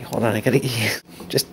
Hold on, I gotta eat. Just